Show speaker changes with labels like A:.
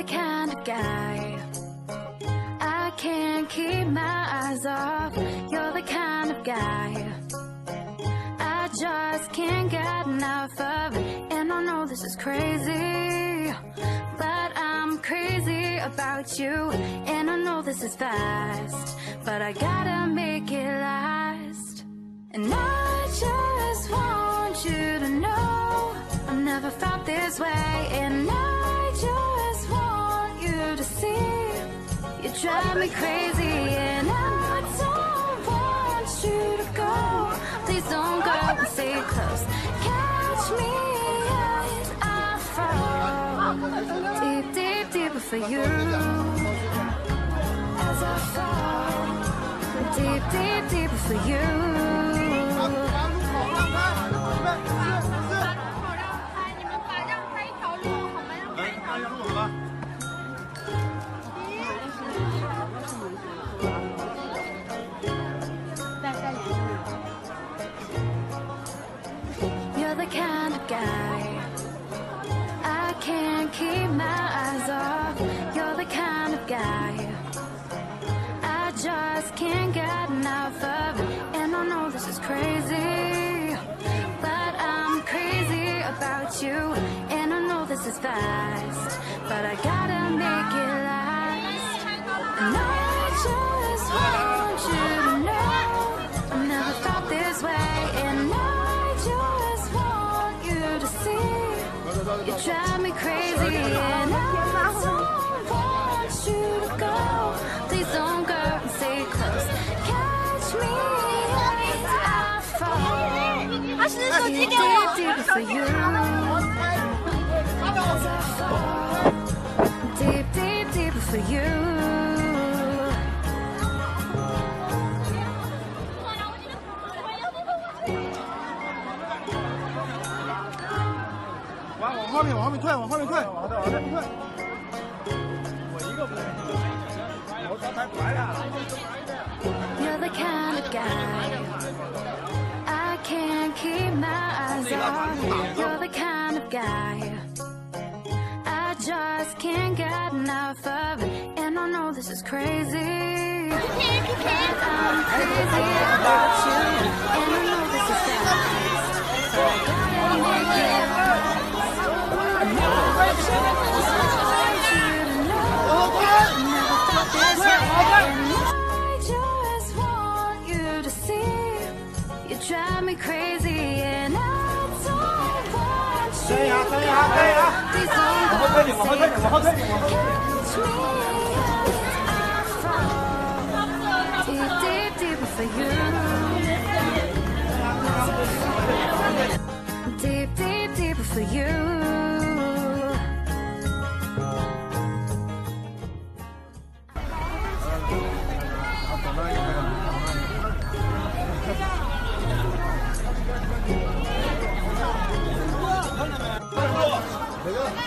A: the kind of guy I can't keep my eyes off. You're the kind of guy I just can't get enough of. And I know this is crazy, but I'm crazy about you. And I know this is fast, but I gotta make it last. And I just want you to know I never felt this way. And I just you drive me crazy. And I don't want you to go. Please don't go stay close. Catch me as I fall deep, deep, deeper for you. As I fall deep, deep, deeper for you. Kind of guy I can't keep my eyes off. You're the kind of guy I just can't get drive me crazy and I don't want you to go. Please don't go and stay close. Catch me as I fall.
B: I
A: did it for you. Deep, deep, deep for you.
C: 往往后面，往后面退，往后面退，往后退，往后退。我一个不认识，我刚才来了。
A: You're the kind of guy I can't keep my eyes off. You're the kind of guy I just can't get enough of. And I know this is crazy. But I'm crazy about you. drive me crazy. And I don't want you
C: 可以啊，可以啊，可以啊。
A: Please don't
C: 往后退点，往后退点，往后退点，往后退点。
A: catch me as I fall deep, deep, deep for you. Deep, deep, deep for you.